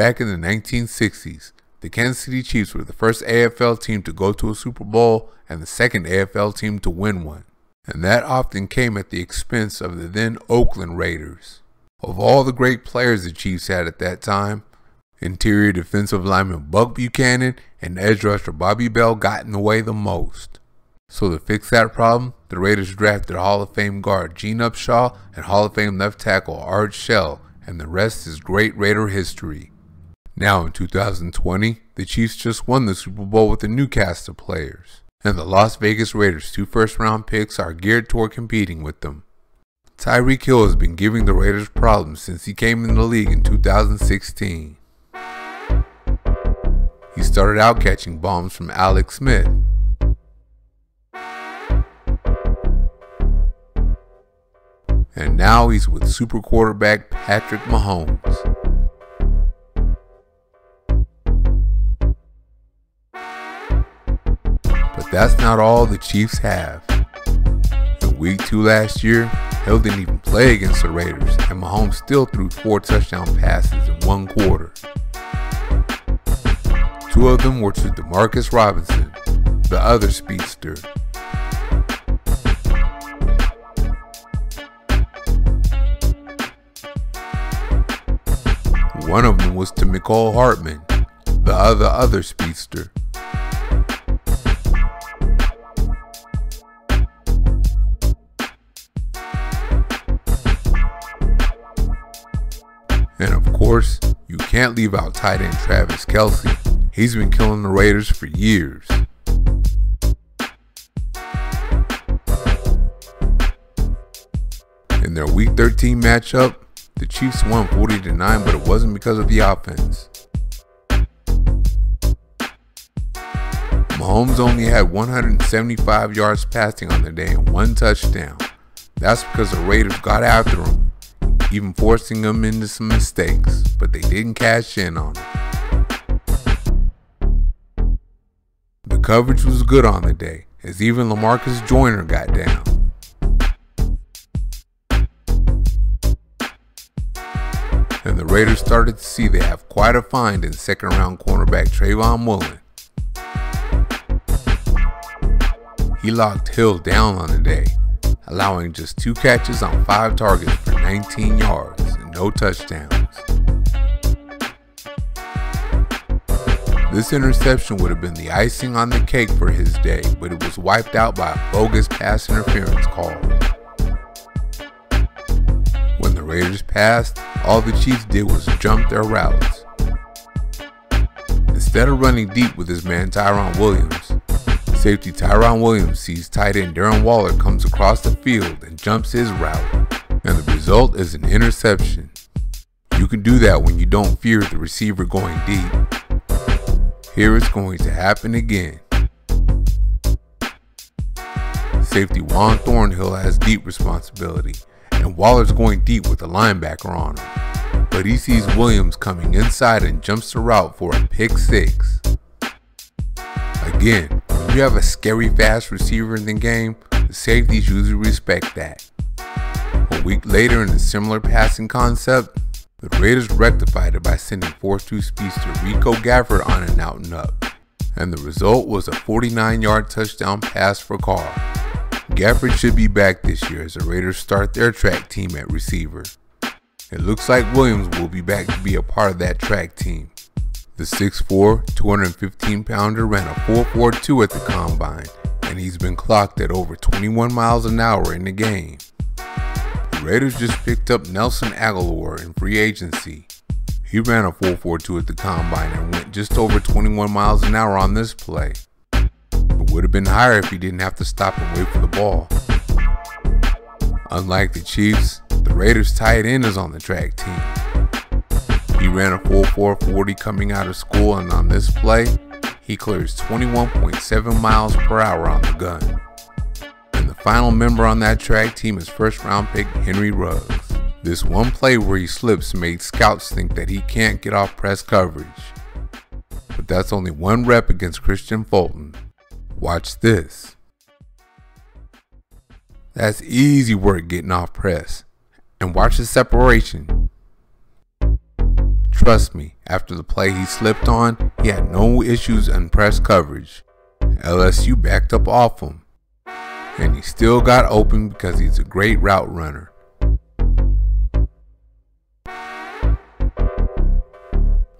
Back in the 1960s, the Kansas City Chiefs were the first AFL team to go to a Super Bowl and the second AFL team to win one. And that often came at the expense of the then Oakland Raiders. Of all the great players the Chiefs had at that time, interior defensive lineman Buck Buchanan and edge rusher Bobby Bell got in the way the most. So to fix that problem, the Raiders drafted Hall of Fame guard Gene Upshaw and Hall of Fame left tackle Art Shell, and the rest is great Raider history. Now in 2020, the Chiefs just won the Super Bowl with a new cast of players, and the Las Vegas Raiders' two first round picks are geared toward competing with them. Tyreek Hill has been giving the Raiders problems since he came in the league in 2016. He started out catching bombs from Alex Smith. And now he's with super quarterback Patrick Mahomes. That's not all the Chiefs have. In week two last year, Hill didn't even play against the Raiders, and Mahomes still threw four touchdown passes in one quarter. Two of them were to Demarcus Robinson, the other speedster. One of them was to Mecole Hardman, the other other speedster. Course, you can't leave out tight end Travis Kelce. He's been killing the Raiders for years. In their Week 13 matchup, the Chiefs won 40 to 9, but it wasn't because of the offense. Mahomes only had 175 yards passing on the day and one touchdown. That's because the Raiders got after him even forcing them into some mistakes, but they didn't cash in on it. The coverage was good on the day, as even Lamarcus Joyner got down. And the Raiders started to see they have quite a find in second round cornerback Trayvon Mullen. He locked Hill down on the day, allowing just two catches on five targets for 19 yards and no touchdowns. This interception would have been the icing on the cake for his day, but it was wiped out by a bogus pass interference call. When the Raiders passed, all the Chiefs did was jump their routes. Instead of running deep with his man Tyrell Williams, Safety Tyron Williams sees tight end Darren Waller comes across the field and jumps his route, and the result is an interception. You can do that when you don't fear the receiver going deep. Here it's going to happen again. Safety Juan Thornhill has deep responsibility, and Waller's going deep with the linebacker on him. But he sees Williams coming inside and jumps the route for a pick six. Again, if you have a scary fast receiver in the game, the safeties usually respect that. A week later in a similar passing concept, the Raiders rectified it by sending 4-2 speedster Rico Gafford on an out and up, and the result was a 49-yard touchdown pass for Carr. Gafford should be back this year as the Raiders start their track team at receiver. It looks like Williams will be back to be a part of that track team. The 6'4", 215 pounder ran a 4.42 at the combine, and he's been clocked at over 21 miles an hour in the game. The Raiders just picked up Nelson Agholor in free agency. He ran a 4.42 at the combine and went just over 21 miles an hour on this play. It would have been higher if he didn't have to stop and wait for the ball. Unlike the Chiefs, the Raiders tight end is on the track team. He ran a 4.440 coming out of school, and on this play, he clears 21.7 miles per hour on the gun. And the final member on that track team is first round pick Henry Ruggs. This one play where he slips made scouts think that he can't get off press coverage. But that's only one rep against Kristian Fulton. Watch this. That's easy work getting off press. And watch the separation. Trust me, after the play he slipped on, he had no issues in press coverage. LSU backed up off him. And he still got open because he's a great route runner.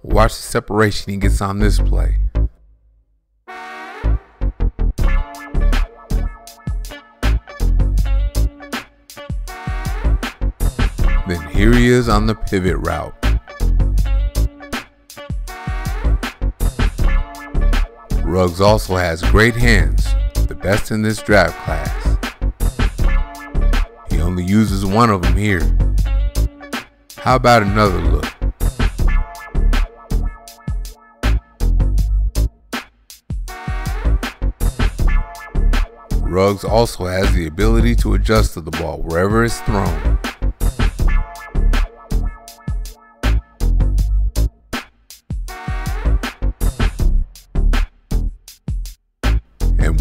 Watch the separation he gets on this play. Then here he is on the pivot route. Ruggs also has great hands, the best in this draft class. He only uses one of them here. How about another look? Ruggs also has the ability to adjust to the ball wherever it's thrown.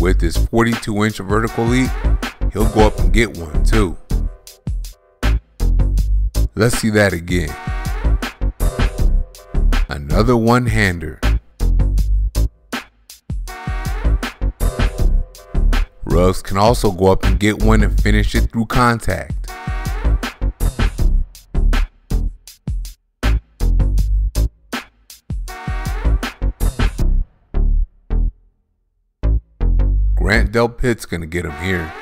With his 42 inch vertical leap, he'll go up and get one too. Let's see that again. Another one hander. Ruggs can also go up and get one and finish it through contact. Grant Delpit's gonna get him here.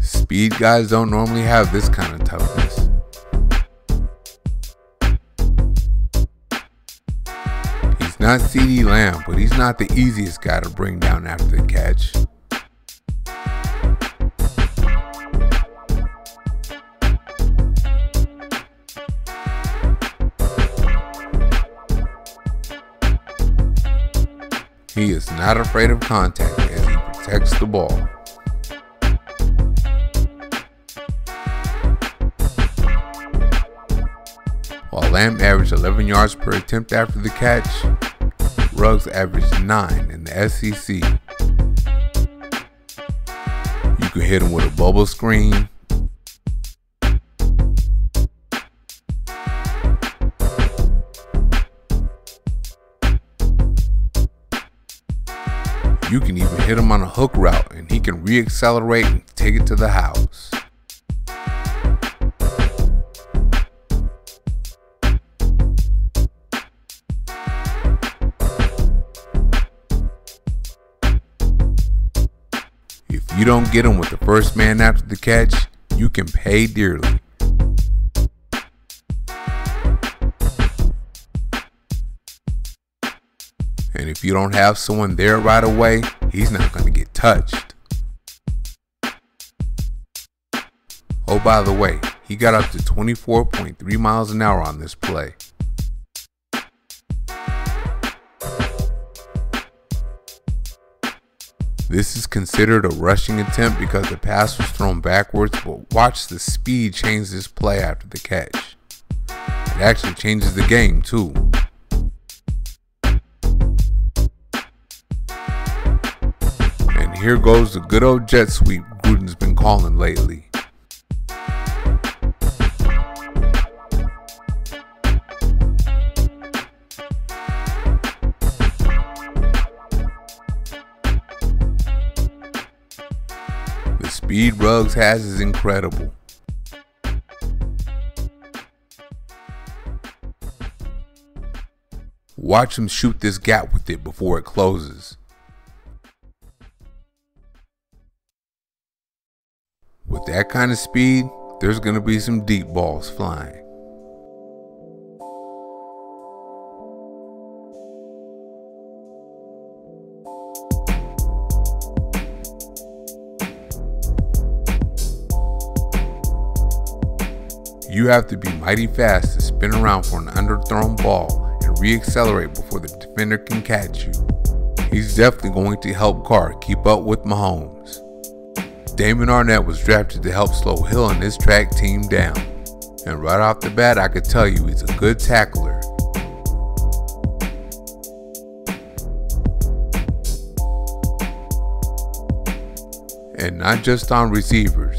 Speed guys don't normally have this kind of toughness. He's not CeeDee Lamb, but he's not the easiest guy to bring down after the catch. He is not afraid of contact as he protects the ball. While Lamb averaged 11 yards per attempt after the catch, Ruggs averaged 9 in the SEC. You can hit him with a bubble screen, You can even hit him on a hook route and he can re-accelerate and take it to the house. If you don't get him with the first man after the catch, you can pay dearly. And if you don't have someone there right away, he's not going to get touched. Oh, by the way, he got up to 24.3 miles an hour on this play. This is considered a rushing attempt because the pass was thrown backwards, but watch the speed change this play after the catch. It actually changes the game too. Here goes the good old jet sweep Gruden's been calling lately. The speed Ruggs has is incredible. Watch him shoot this gap with it before it closes. With that kind of speed, there's going to be some deep balls flying. You have to be mighty fast to spin around for an underthrown ball and re-accelerate before the defender can catch you. He's definitely going to help Carr keep up with Mahomes. Damon Arnette was drafted to help slow Hill and his track team down. And right off the bat, I could tell you he's a good tackler. And not just on receivers.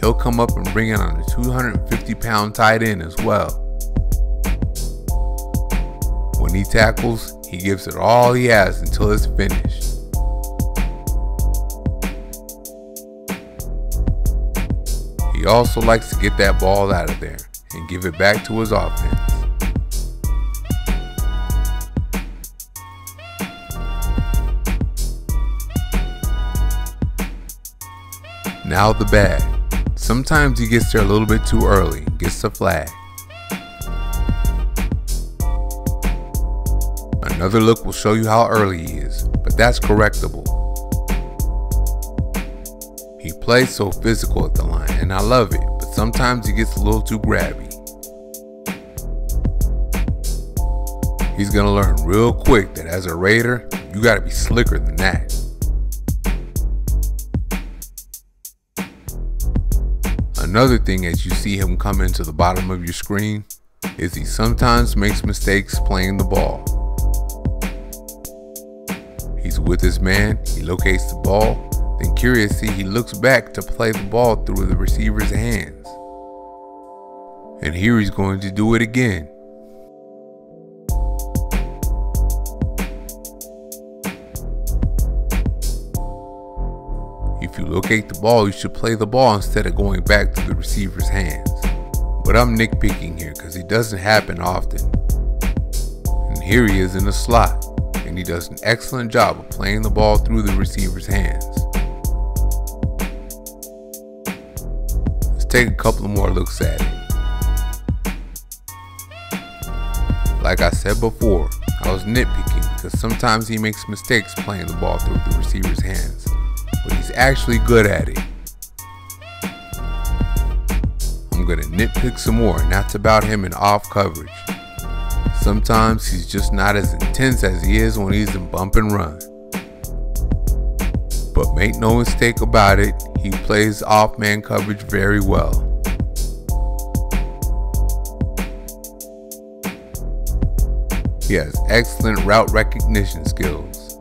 he'll come up and bring it on a 250 pound tight end as well. When he tackles, he gives it all he has until it's finished. Also likes to get that ball out of there and give it back to his offense. Now the bag. Sometimes he gets there a little bit too early gets the flag. Another look will show you how early he is, but that's correctable. He plays so physical at the line, and I love it, but sometimes he gets a little too grabby. He's gonna learn real quick that as a Raider, you gotta be slicker than that. Another thing as you see him come into the bottom of your screen is he sometimes makes mistakes playing the ball. He's with his man, he locates the ball, then curiously, he looks back to play the ball through the receiver's hands. And here he's going to do it again. If you locate the ball, you should play the ball instead of going back to the receiver's hands. But I'm nitpicking here because it doesn't happen often. And here he is in the slot, and he does an excellent job of playing the ball through the receiver's hands. Take a couple more looks at it. Like I said before, I was nitpicking because sometimes he makes mistakes playing the ball through the receiver's hands, but he's actually good at it. I'm gonna nitpick some more, and that's about him in off coverage. Sometimes he's just not as intense as he is when he's in bump and run. But make no mistake about it, he plays off man coverage very well. He has excellent route recognition skills.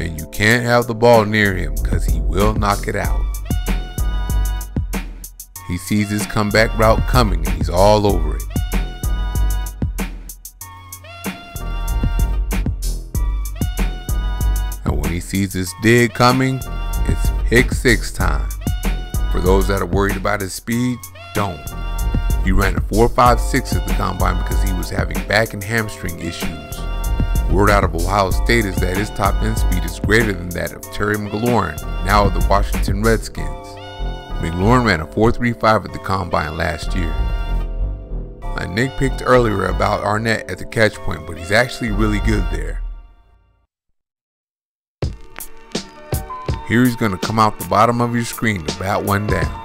And you can't have the ball near him because he will knock it out. He sees his comeback route coming and he's all over sees this dig coming, it's pick six time. For those that are worried about his speed, don't. He ran a 4.56 at the combine because he was having back and hamstring issues. Word out of Ohio State is that his top end speed is greater than that of Terry McLaurin, now of the Washington Redskins. McLaurin ran a 4.35 at the combine last year. I nitpicked earlier about Arnette at the catch point, but he's actually really good there. Here he's going to come out the bottom of your screen to bat one down.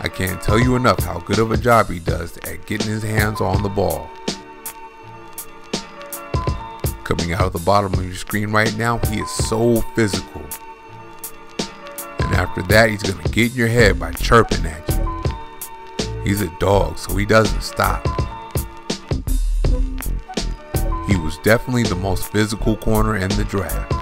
I can't tell you enough how good of a job he does at getting his hands on the ball. Coming out of the bottom of your screen right now, he is so physical. And after that, he's going to get in your head by chirping at you. He's a dog, so he doesn't stop. He was definitely the most physical corner in the draft.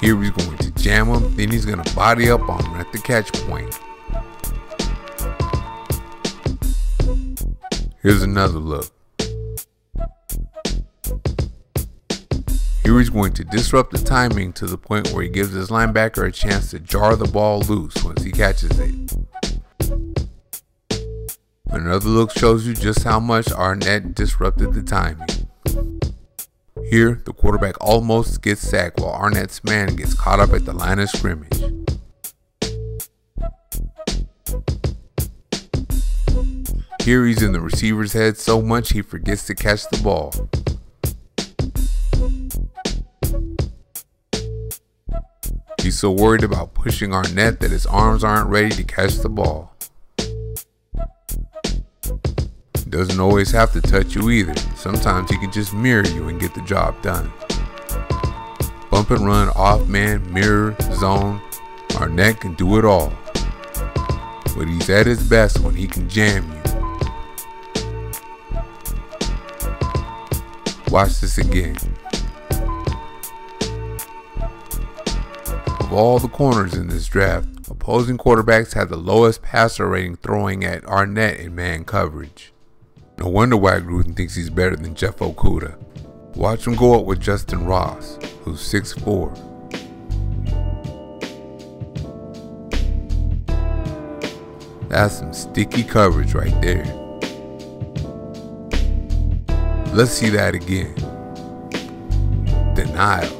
Here he's going to jam him, then he's going to body up on him at the catch point. Here's another look. Here he's going to disrupt the timing to the point where he gives his linebacker a chance to jar the ball loose once he catches it. Another look shows you just how much Arnette disrupted the timing. Here, the quarterback almost gets sacked while Arnette's man gets caught up at the line of scrimmage. Here he's in the receiver's head so much he forgets to catch the ball. He's so worried about pushing Arnette that his arms aren't ready to catch the ball. Doesn't always have to touch you either. Sometimes he can just mirror you and get the job done. Bump and run, off man, mirror, zone, Arnette can do it all. But he's at his best when he can jam you. Watch this again. Of all the corners in this draft, opposing quarterbacks had the lowest passer rating throwing at Arnette in man coverage. No wonder why Gruden thinks he's better than Jeff Okudah. Watch him go up with Justin Ross, who's 6'4". That's some sticky coverage right there. Let's see that again. Denial.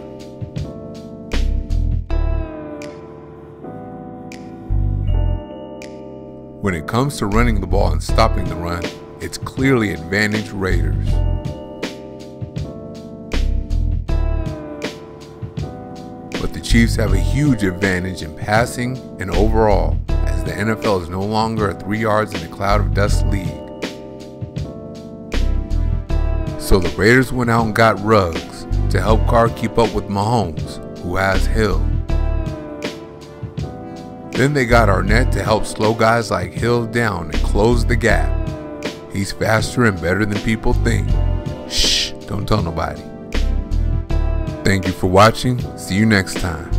When it comes to running the ball and stopping the run, it's clearly advantage Raiders. But the Chiefs have a huge advantage in passing and overall, as the NFL is no longer a three yards in a cloud of dust league. So the Raiders went out and got Ruggs to help Carr keep up with Mahomes, who has Hill. Then they got Arnette to help slow guys like Hill down and close the gap. He's faster and better than people think. Shh, don't tell nobody. Thank you for watching. See you next time.